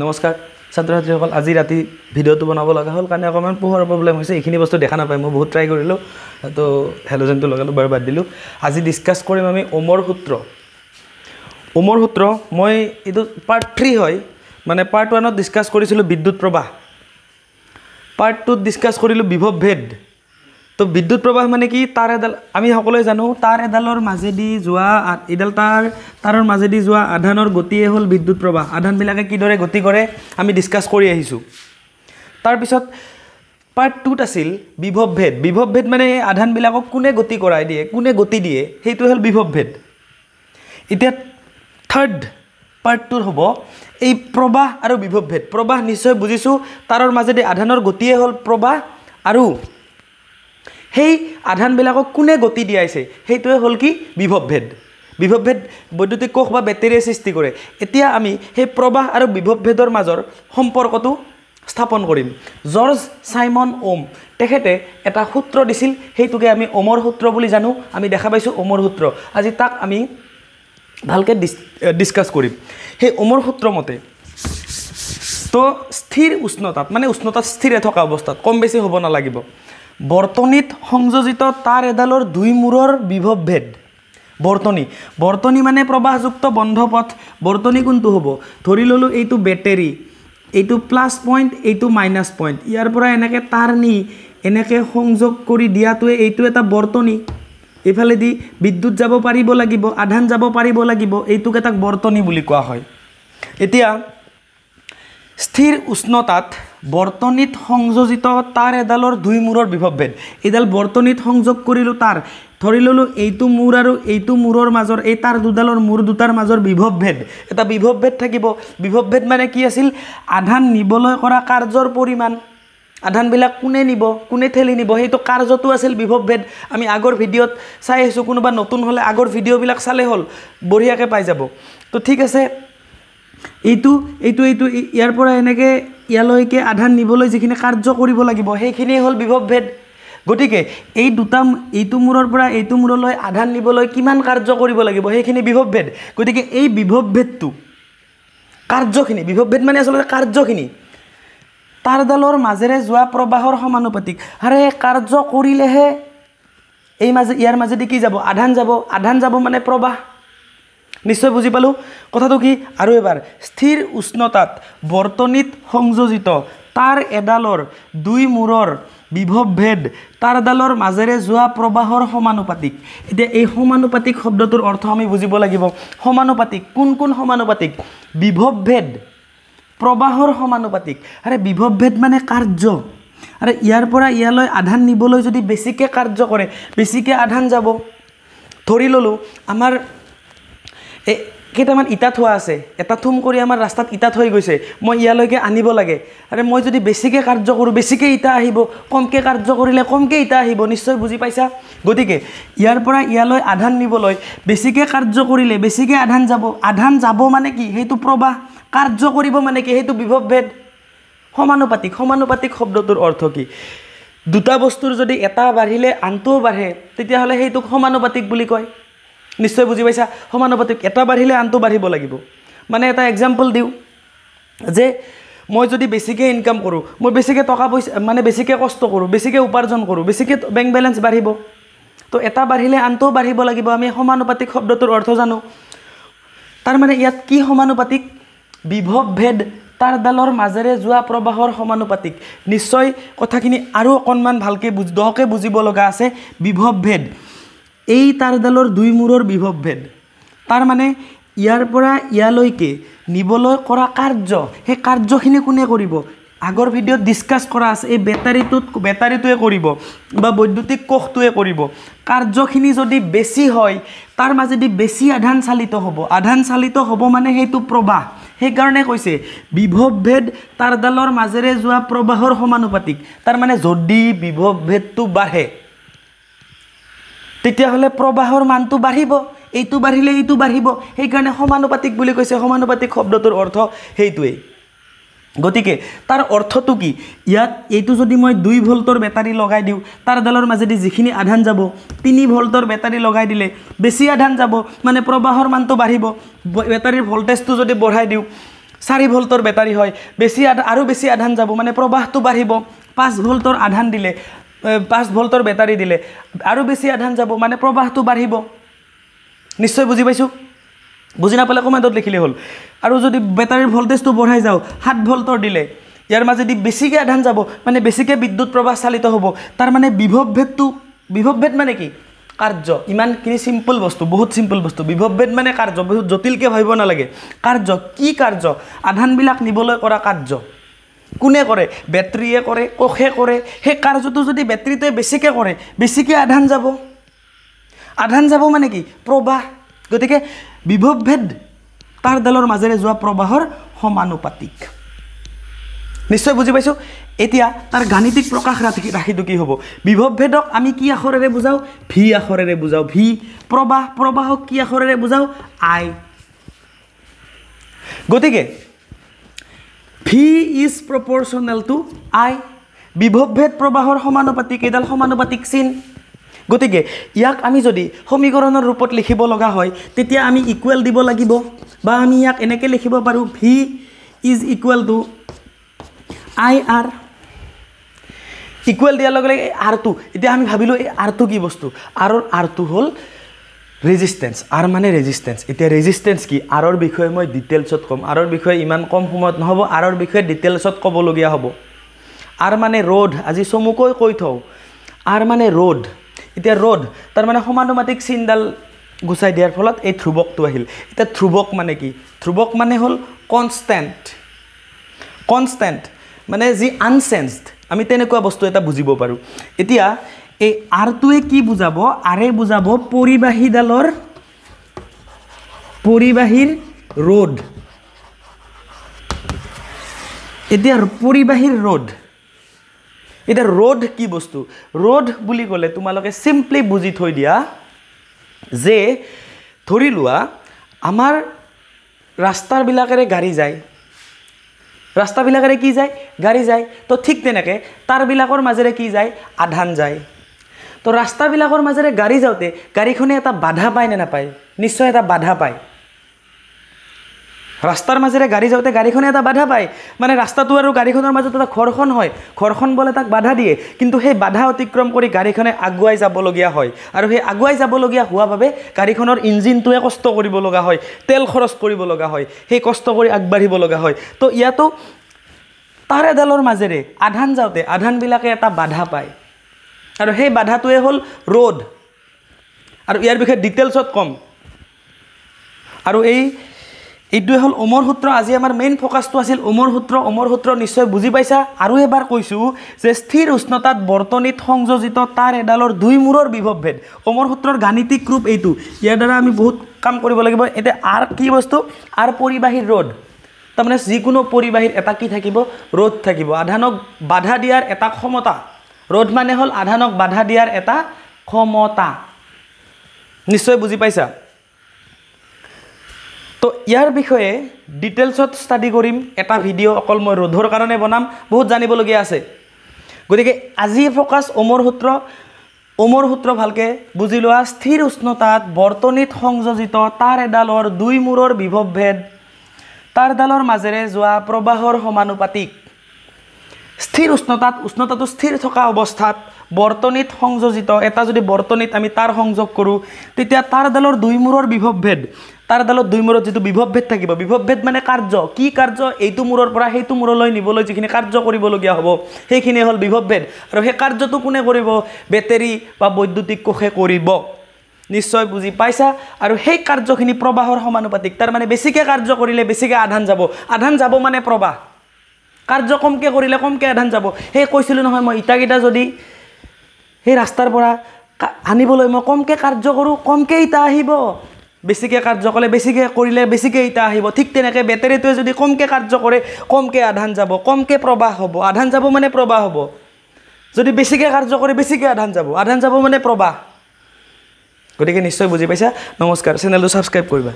নমস্কাৰ। ছাত্ৰ ছাত্ৰীসকল আজি ৰাতি ভিডিঅ'টো বনাব লগা হ'ল কাৰণে অকণমান পোহৰৰ প্ৰব্লেম হৈছে এইখিনি বস্তু দেখা নাপায় মই বহুত ট্ৰাই কৰিলোঁ। তো হেল'জেনটো লগালোঁ বাৰু বাদ দিলোঁ। আজি ডিছকাছ কৰিম আমি ওমৰ সূত্ৰ। ওমৰ সূত্ৰ মই এইটো পাৰ্ট থ্ৰী হয় মানে পাৰ্ট ওৱানত ডিছকাছ কৰিছিলোঁ বিদ্যুৎ প্ৰবাহ। পাৰ্ট টুত ডিছকাছ কৰিলোঁ বিভৱ ভেদ। তো বিদ্যুৎ প্ৰবাহ মানে কি? তাঁৰ এডাল আমি সকলোৱে জানো তাঁৰ এডালৰ মাজেদি যোৱা এইডাল তাঁৰ তাঁৰৰ মাজেদি যোৱা আধানৰ গতিয়ে হ'ল বিদ্যুৎ প্ৰবাহ। আধানবিলাকে কিদৰে গতি কৰে আমি ডিছকাছ কৰি আহিছোঁ। তাৰপিছত পাৰ্ট টুত আছিল বিভৱ ভেদ। বিভৱ ভেদ মানে এই আধানবিলাকক কোনে গতি কৰাই দিয়ে কোনে গতি দিয়ে সেইটো হ'ল বিভৱ ভেদ। এতিয়া থাৰ্ড পাৰ্টটোৰ হ'ব এই প্ৰবাহ আৰু বিভৱ ভেদ। প্ৰবাহ নিশ্চয় বুজিছোঁ তাৰৰ মাজেদি আধানৰ গতিয়ে হ'ল প্ৰবাহ আৰু সেই আধানবিলাকক কোনে গতি দিয়াইছে? সেইটোৱে হ'ল কি বিভৱ ভেদ বিভৱ ভেদ বৈদ্যুতিক কোষ বা বেটেৰীয়ে সৃষ্টি কৰে। এতিয়া আমি সেই প্ৰবাহ আৰু বিভৱ ভেদৰ মাজৰ সম্পৰ্কটো স্থাপন কৰিম। জৰ্জ চাইমন ওম তেখেতে এটা সূত্ৰ দিছিল সেইটোকে আমি ওমৰ সূত্ৰ বুলি জানো। আমি দেখা পাইছোঁ ওমৰ সূত্ৰ। আজি তাক আমি ভালকৈ ডিছ ডিছকাছ কৰিম। সেই ওমৰ সূত্ৰ মতে তো স্থিৰ উষ্ণতাত মানে উষ্ণতাত স্থিৰে থকা অৱস্থাত কম বেছি হ'ব নালাগিব। বৰ্তনীত সংযোজিত তাঁৰ এডালৰ দুই মূৰৰ বিভৱ ভেদ। বৰ্তনী। বৰ্তনী মানে প্ৰবাহযুক্ত বন্ধ পথ বৰ্তনী কোনটো হ'ব? ধৰি ল'লোঁ এইটো বেটেৰী এইটো প্লাছ পইণ্ট এইটো মাইনাছ পইণ্ট। ইয়াৰ পৰা এনেকৈ তাঁৰ নি এনেকৈ সংযোগ কৰি দিয়াটোৱে এইটো এটা বৰ্তনী। এইফালেদি বিদ্যুৎ যাব পাৰিব লাগিব আধান যাব পাৰিব লাগিব এইটোক এটা বৰ্তনী বুলি কোৱা হয়। এতিয়া স্থিৰ উষ্ণতাত বৰ্তনীত সংযোজিত তাঁৰ এডালৰ দুই মূৰৰ বিভৱ ভেদ। এইডাল বৰ্তনীত সংযোগ কৰিলোঁ তাঁৰ। ধৰি ল'লোঁ এইটো মূৰ আৰু এইটো মূৰৰ মাজৰ এই তাঁৰ দুডালৰ মূৰ দুটাৰ মাজৰ বিভৱ ভেদ। এটা বিভৱ ভেদ থাকিব। বিভৱ ভেদ মানে কি আছিল? আধান নিবলৈ কৰা কাৰ্যৰ পৰিমাণ। আধানবিলাক কোনে নিব? কোনে ঠেলি নিব? সেইটো কাৰ্যটো আছিল বিভৱ ভেদ। আমি আগৰ ভিডিঅ'ত চাই আহিছোঁ। কোনোবা নতুন হ'লে আগৰ ভিডিঅ'বিলাক চালে হ'ল। বঢ়িয়াকৈ পাই যাব। তো ঠিক আছে। এইটো এইটো এইটো ইয়াৰ পৰা এনেকৈ ইয়ালৈকে আধান নিবলৈ যিখিনি কাৰ্য কৰিব লাগিব সেইখিনিয়ে হ'ল বিভৱ ভেদ। গতিকে এই দুটা এইটো মূৰৰ পৰা এইটো মূৰলৈ আধান নিবলৈ কিমান কাৰ্য কৰিব লাগিব সেইখিনি বিভৱ ভেদ। গতিকে এই বিভৱ ভেদটো কাৰ্যখিনি বিভৱ ভেদ মানে আচলতে কাৰ্যখিনি তাঁৰডালৰ মাজেৰে যোৱা প্ৰবাহৰ সমানুপাতিক। আৰে কাৰ্য কৰিলেহে এই মাজে ইয়াৰ মাজেদি কি যাব? আধান যাব আধান যাব মানে প্ৰবাহ। নিশ্চয় বুজি পালোঁ। কথাটো কি? আৰু এবাৰ স্থিৰ উষ্ণতাত বৰ্তনীত সংযোজিত তাঁৰ এডালৰ দুই মূৰৰ বিভৱ ভেদ মাজেৰে যোৱা প্ৰবাহৰ সমানুপাতিক। এতিয়া এই সমানুপাতিক শব্দটোৰ অৰ্থ আমি বুজিব লাগিব। সমানুপাতিক কোন কোন সমানুপাতিক? বিভৱ ভেদ প্ৰবাহৰ সমানুপাতিক। আৰে বিভৱ ভেদ মানে কাৰ্য। আৰে ইয়াৰ পৰা ইয়ালৈ আধান নিবলৈ যদি বেছিকৈ কাৰ্য কৰে বেছিকৈ আধান যাব। ধৰি ল'লোঁ আমাৰ কেইটামান ইটা থোৱা আছে। এটা থুম কৰি আমাৰ ৰাস্তাত ইটা থৈ গৈছে। মই ইয়ালৈকে আনিব লাগে। আৰে মই যদি বেছিকৈ কাৰ্য কৰোঁ বেছিকৈ ইটা আহিব কমকৈ কাৰ্য কৰিলে কমকৈ ইটা আহিব নিশ্চয় বুজি পাইছা? গতিকে ইয়াৰ পৰা ইয়ালৈ আধান নিবলৈ বেছিকৈ কাৰ্য কৰিলে বেছিকৈ আধান যাব। আধান যাব মানে কি? সেইটো প্ৰবাহ। কাৰ্য কৰিব মানে কি? সেইটো বিভৱ ভেদ। সমানুপাতিক। সমানুপাতিক শব্দটোৰ অৰ্থ কি? দুটা বস্তুৰ যদি এটা বাঢ়িলে আনটোও বাঢ়ে তেতিয়াহ'লে সেইটোক সমানুপাতিক বুলি কয়। নিশ্চয় বুজি পাইছা? সমানুপাতিক এটা বাঢ়িলে আনটো বাঢ়িব লাগিব। মানে এটা এক্সাম্পল দিওঁ যে মই যদি বেছিকৈ ইনকাম কৰোঁ মই বেছিকৈ টকা পইচা মানে বেছিকৈ কষ্ট কৰোঁ বেছিকৈ উপাৰ্জন কৰোঁ বেছিকৈ বেংক বেলেঞ্চ বাঢ়িব তো এটা বাঢ়িলে আনটোও বাঢ়িব লাগিব আমি সমানুপাতিক শব্দটোৰ অৰ্থ জানো। তাৰমানে ইয়াত কি সমানুপাতিক? বিভৱ ভেদ তাঁৰডালৰ মাজেৰে যোৱা প্ৰবাহৰ সমানুপাতিক। নিশ্চয় কথাখিনি আৰু অকণমান ভালকৈ বুজ দহকৈ বুজিব লগা আছে। বিভৱ ভেদ। এই তাঁৰডালৰ দুই মূৰৰ বিভৱ ভেদ তাৰমানে ইয়াৰ পৰা ইয়ালৈকে নিবলৈ কৰা কাৰ্য সেই কাৰ্যখিনি কোনে কৰিব? আগৰ ভিডিঅ'ত ডিছকাছ কৰা আছে এই বেটাৰীটোত বেটাৰীটোৱে কৰিব বা বৈদ্যুতিক কোষটোৱে কৰিব। কাৰ্যখিনি যদি বেছি হয় তাৰ মাজেদি বেছি আধান চালিত হ'ব। আধান চালিত হ'ব মানে সেইটো প্ৰবাহ। সেইকাৰণে কৈছে বিভৱ ভেদ তাঁৰডালৰ মাজেৰে যোৱা প্ৰবাহৰ সমানুপাতিক। তাৰমানে যদি বিভৱ ভেদটো বাঢ়ে। তেতিয়াহ'লে প্ৰবাহৰ মানটো বাঢ়িব এইটো বাঢ়িলে এইটো বাঢ়িব। সেইকাৰণে সমানুপাতিক বুলি কৈছে সমানুপাতিক শব্দটোৰ অৰ্থ সেইটোৱেই। গতিকে তাৰ অৰ্থটো কি? ইয়াত এইটো যদি মই দুই ভল্টৰ বেটাৰী লগাই দিওঁ তাঁৰডালৰ মাজেদি যিখিনি আধান যাব তিনি ভল্টৰ বেটাৰী লগাই দিলে বেছি আধান যাব মানে প্ৰবাহৰ মানটো বাঢ়িব। বেটাৰীৰ ভল্টেজটো যদি বঢ়াই দিওঁ চাৰি ভল্টৰ বেটাৰী হয় বেছি আধা আৰু বেছি আধান যাব মানে প্ৰবাহটো বাঢ়িব। পাঁচ ভল্টৰ আধান দিলে পাঁচ ভল্টৰ বেটাৰী দিলে। আৰু বেছি আধান যাব মানে প্ৰবাহটো বাঢ়িব। নিশ্চয় বুজি পাইছোঁ? বুজি নাপালে কমেণ্টত লিখিলে হ'ল। আৰু যদি বেটাৰীৰ ভল্টেজটো বঢ়াই যাওঁ সাত ভল্টৰ দিলে ইয়াৰ মাজেদি বেছিকৈ আধান যাব মানে বেছিকৈ বিদ্যুৎ প্ৰবাহ চালিত হ'ব তাৰ মানে বিভৱ ভেদটো বিভৱ ভেদ মানে কি? কাৰ্য। ইমানখিনি চিম্পল বস্তু বহুত চিম্পল বস্তু। বিভৱ ভেদ মানে কাৰ্য বহুত জটিলকৈ ভাবিব নালাগে। কাৰ্য কি কাৰ্য? আধানবিলাক নিবলৈ কৰা কাৰ্য। কোনে কৰে? বেটাৰীয়ে কৰে কোষে কৰে। সেই কাৰ্যটো যদি বেটাৰীটোৱে বেছিকৈ কৰে বেছিকৈ আধান যাব। আধান যাব মানে কি? প্ৰবাহ। গতিকে বিভৱ ভেদ তাঁৰডালৰ মাজেৰে যোৱা প্ৰবাহৰ সমানুপাতিক। নিশ্চয় বুজি পাইছোঁ? এতিয়া তাৰ গাণিতিক প্ৰকাশ ৰাখি ৰাশিটো কি হ'ব? বিভৱ ভেদক আমি কি আখৰেৰে বুজাওঁ? ভি আখৰেৰে বুজাওঁ। ভি প্ৰবাহ প্ৰবাহক কি আখৰেৰে বুজাওঁ? আই। গতিকে V is proportional to I বিভৱভেদ প্ৰবাহৰ সমানুপাতিক এইডাল সমানুপাতিক চিন। গতিকে ইয়াক আমি যদি সমীকৰণৰ ৰূপত লিখিব লগা হয় তেতিয়া আমি ইকুৱেল দিব লাগিব। বা আমি ইয়াক এনেকৈ লিখিব পাৰোঁ V is equal to I R equal দিয়াৰ লগে লগে এই আৰটো এতিয়া আমি ভাবিলোঁ এই আৰটো কি বস্তু? আৰৰ আৰটো হ'ল ৰেজিষ্টেঞ্চ আৰ মানে ৰেজিষ্টেঞ্চ এতিয়া ৰেজিষ্টেঞ্চ কি? আৰৰ বিষয়ে মই ডিটেইলছত ক'ম। আৰৰ বিষয়ে ইমান কম সময়ত নহ'ব আৰৰ বিষয়ে ডিটেইলছত ক'বলগীয়া হ'ব। আৰ মানে ৰ'দ আজি চমুকৈ কৈ থওঁ। আৰ মানে ৰ'দ। এতিয়া ৰ'দ তাৰমানে সমানুমাতিক চিনডাল গুচাই দিয়াৰ ফলত এই ধ্ৰুৱকটো আহিল। এতিয়া ধ্ৰুৱক মানে কি? ধ্ৰুৱক মানে হ'ল কনষ্টেণ্ট কনষ্টেণ্ট মানে যি আনচেঞ্জড আমি তেনেকুৱা বস্তু এটা বুজিব পাৰোঁ। এতিয়া এই আৰটোৱে কি বুজাব? আৰে বুজাব পৰিবাহীডালৰ পৰিবাহীৰ ৰ'দ। এতিয়া পৰিবাহীৰ ৰ'দ। এতিয়া ৰ'দ কি বস্তু? ৰ'দ বুলি ক'লে তোমালোকে চিম্পলি বুজি থৈ দিয়া যে ধৰি লোৱা আমাৰ ৰাস্তাবিলাকেৰে গাড়ী যায়। ৰাস্তাবিলাকেৰে কি যায়? গাড়ী যায়। তো ঠিক তেনেকৈ তাঁৰবিলাকৰ মাজেৰে কি যায়? আধান যায়। তো ৰাস্তাবিলাকৰ মাজেৰে গাড়ী যাওঁতে গাড়ীখনে এটা বাধা পায় নে নাপায়? নিশ্চয় এটা বাধা পায়। ৰাস্তাৰ মাজেৰে গাড়ী যাওঁতে গাড়ীখনে এটা বাধা পায়। মানে ৰাস্তাটো আৰু গাড়ীখনৰ মাজত এটা ঘৰখন হয়। ঘৰখন বলে তাক বাধা দিয়ে। কিন্তু সেই বাধা অতিক্ৰম কৰি গাড়ীখনে আগুৱাই যাবলগীয়া হয়। আৰু সেই আগুৱাই যাবলগীয়া হোৱা বাবে গাড়ীখনৰ ইঞ্জিনটোৱে কষ্ট কৰিব লগা হয়। তেল খৰচ কৰিব লগা হয়। সেই কষ্ট কৰি আগবাঢ়িব লগা হয়। তো ইয়াতো তাঁৰ এডালৰ মাজেৰে আধান যাওঁতে আধানবিলাকে এটা বাধা পায়। আৰু সেই বাধাটোৱে হ'ল ৰ'দ। আৰু ইয়াৰ বিষয়ে ডিটেইলছত ক'ম। আৰু এই এইটোৱে হ'ল অমৰ সূত্ৰ। আজি আমাৰ মেইন ফ'কাছটো আছিল অমৰ সূত্ৰ। অমৰ সূত্ৰ নিশ্চয় বুজি পাইছা। আৰু এবাৰ কৈছোঁ যে স্থিৰ উষ্ণতাত বৰ্তনীত সংযোজিত তাঁৰ এডালৰ দুই মূৰৰ বিভৱভেদ। অমৰ সূত্ৰৰ গাণিতিক ৰূপ এইটো। ইয়াৰ দ্বাৰা আমি বহুত কাম কৰিব লাগিব। এতিয়া আৰ কি বস্তু? আৰ পৰিবাহীৰ ৰ'দ। তাৰমানে যিকোনো পৰিবাহীৰ এটা কি থাকিব? ৰ'দ থাকিব। আধানক বাধা দিয়াৰ এটা ক্ষমতা। ৰ'দ মানে হ'ল আধানক বাধা দিয়াৰ এটা ক্ষমতা। নিশ্চয় বুজি পাইছা? তো ইয়াৰ বিষয়ে ডিটেইলছত ষ্টাডি কৰিম এটা ভিডিঅ' অকল মই ৰ'দৰ কাৰণে বনাম বহুত জানিবলগীয়া আছে। গতিকে আজি ফ'কাছ অমৰ সূত্ৰ অমৰ সূত্ৰ ভালকৈ বুজি লোৱা স্থিৰ উষ্ণতাত বৰ্তনীত সংযোজিত তাঁৰ এডালৰ দুই মূৰৰ বিভৱভেদ তাঁৰডালৰ মাজেৰে যোৱা প্ৰবাহৰ সমানুপাতিক। স্থিৰ উষ্ণতাত উষ্ণতাটো স্থিৰ থকা অৱস্থাত বৰ্তনীত সংযোজিত এটা যদি বৰ্তনীত আমি তাঁৰ সংযোগ কৰোঁ তেতিয়া তাঁৰডালৰ দুই মূৰৰ বিভৱভেদ তাঁৰডালত দুই মূৰত যিটো বিভৱভেদ থাকিব বিভৱভেদ মানে কাৰ্য। কি কাৰ্য? এইটো মূৰৰ পৰা সেইটো মূৰলৈ নিবলৈ যিখিনি কাৰ্য কৰিবলগীয়া হ'ব সেইখিনি হ'ল বিভৱভেদ। আৰু সেই কাৰ্যটো কোনে কৰিব? বেটেৰী বা বৈদ্যুতিক কোষে কৰিব। নিশ্চয় বুজি পাইছা? আৰু সেই কাৰ্যখিনি প্ৰবাহৰ সমানুপাতিক তাৰমানে বেছিকৈ কাৰ্য কৰিলে বেছিকৈ আধান যাব। আধান যাব মানে প্ৰবাহ। কাৰ্য কমকৈ কৰিলে কমকৈ আধান যাব। সেই কৈছিলোঁ নহয় মই ইটাকেইটা যদি সেই ৰাস্তাৰ পৰা আনিবলৈ মই কমকৈ কাৰ্য কৰোঁ কমকৈ ইটা আহিব। বেছিকৈ কাৰ্য কৰিলে বেছিকৈ কৰিলে বেছিকৈ ইটা আহিব। ঠিক তেনেকৈ বেটেৰীটোৱে যদি কমকৈ কাৰ্য কৰে কমকৈ আধান যাব। কমকৈ প্ৰবাহ হ'ব। আধান যাব মানে প্ৰবাহ হ'ব। যদি বেছিকৈ কাৰ্য কৰে বেছিকৈ আধান যাব। আধান যাব মানে প্ৰবাহ। গতিকে নিশ্চয় বুজি পাইছা? নমস্কাৰ। চেনেলটো ছাবস্ক্ৰাইব কৰিবা।